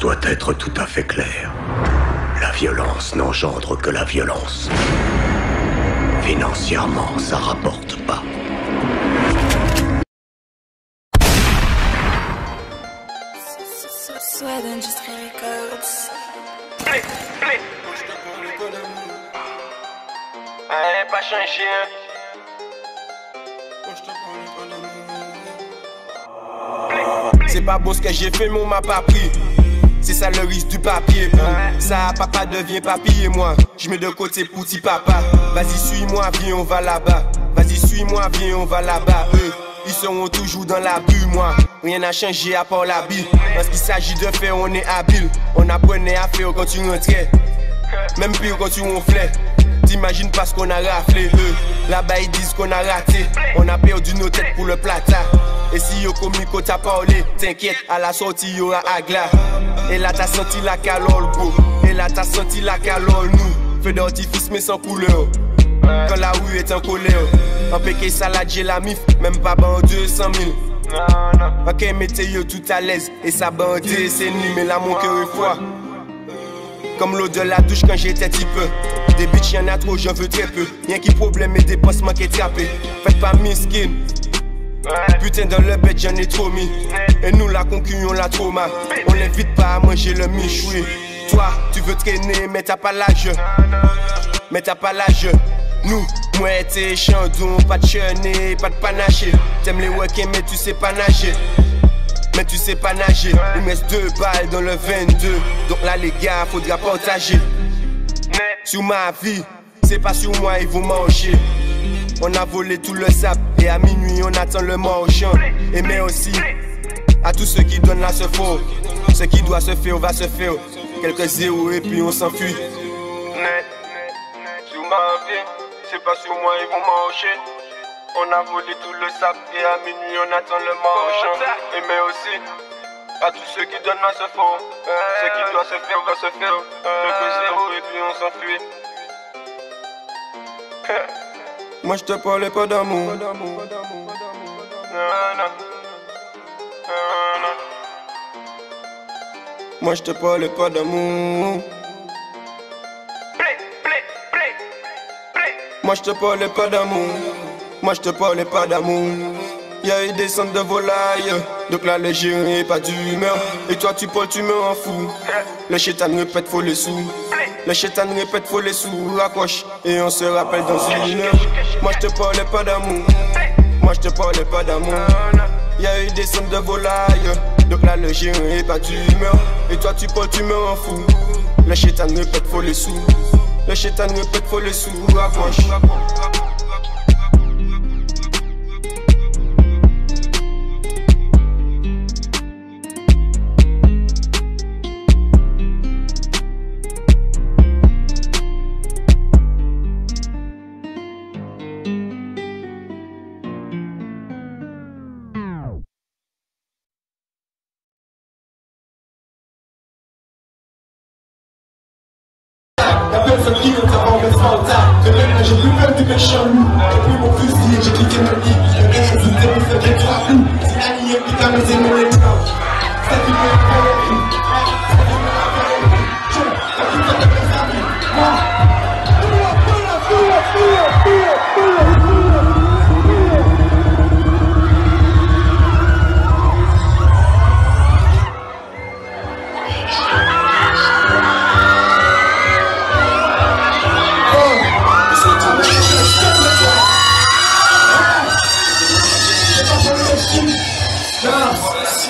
doit être tout à fait claire. La violence n'engendre que la violence. Financièrement, ça rapporte pas. Ouais, pas C'est pas beau ce que j'ai fait, mais on m'a pas pris. C'est ça le risque du papier. Ça, papa devient papy et moi. Je mets de côté pour petit papa. Vas-y, suis-moi, viens, on va là-bas. Vas-y, suis-moi, viens, on va là-bas. Eux, ils seront toujours dans la bulle, moi. Rien n'a changé à part la bille. Parce qu'il s'agit de faire, on est habile. On apprenait à faire quand tu rentrais. Même pire quand tu ronflais. T'imagines pas ce qu'on a raflé. Eux, là-bas, ils disent qu'on a raté. On a perdu nos têtes pour le plata. Et si yo commis qu'on t'a parlé, t'inquiète, à la sortie y aura agla. Et là t'as senti la calole go. Et là t'as senti la calole nous. Feu d'artifice mais sans couleur. Quand la rue est en colère. En péché salade j'ai la mif, même pas ban 200 000. Ok, mettez yo tout à l'aise. Et ça bandé, c'est ni, mais là mon cœur est froid. Comme l'eau de la douche quand j'étais petit peu. Des bitches y'en a trop, j'en veux très peu. Rien qui problème des postes manquent trapper. Faites pas miskin. Putain dans le bête j'en ai trop mis. Et nous la concu on la trop mal On l'invite pas à manger le michoui Toi tu veux traîner mais t'as pas l'âge. Mais t'as pas l'âge. Nous moi t'es chandon Pas de chenille, pas de panaché T'aimes les week mais tu sais pas nager. Mais tu sais pas nager, il me reste deux balles dans le 22 Donc là les gars, faudra partager Sur ma vie, c'est pas sur moi ils vont manger on a volé tout le sable et à minuit on attend le marchand. Et mais aussi à tous ceux qui donnent la se faux. Ce qui doit se faire va se faire. Quelques zéros et puis on s'enfuit. Net, sur ma vie, c'est pas sur moi ils vont marcher. On a volé tout le sable et à minuit on attend le marchand. Et mais aussi à tous ceux qui donnent la se faux. Ce qui doit se faire va se faire. Quelques zéros et puis on s'enfuit. Moi je te parlais pas d'amour. Moi je te parlais pas d'amour. Moi je te parlais pas d'amour. Moi je te parlais pas d'amour. Y'a eu des centres de volaille. Donc là le est pas d'humeur. Et toi tu parles, tu me rends fou. Le chétan répète, faut les sous. Le chétan répète, faut les sous. Raccroche et on se rappelle dans une heure. Moi je te parlais pas d'amour. Moi je te parlais pas d'amour. Y'a eu des centres de volaille. Donc là le est pas d'humeur. Et toi tu parles, tu me rends fou. Le chétan répète, faut les sous. Le chétan répète, faut les sous. Raccroche. La personne qui est avant le frontal De même j'ai plus Et puis mon fusil j'ai quitté ma vie. Le reste du ça trois coups C'est la ligne putain mais c'est mon Ça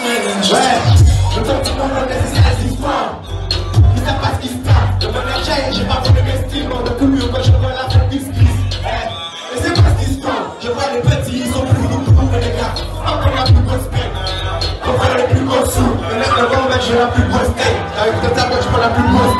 Ouais, le l'histoire. Ils savent pas ce qui se passe. De j'ai pas le vestiments. De je vois la c'est pas ce. Je vois les petits, ils sont plus les gars. La plus grosse. On plus gros sous. La plus grosse taille. Avec ta table, je prends la plus grosse.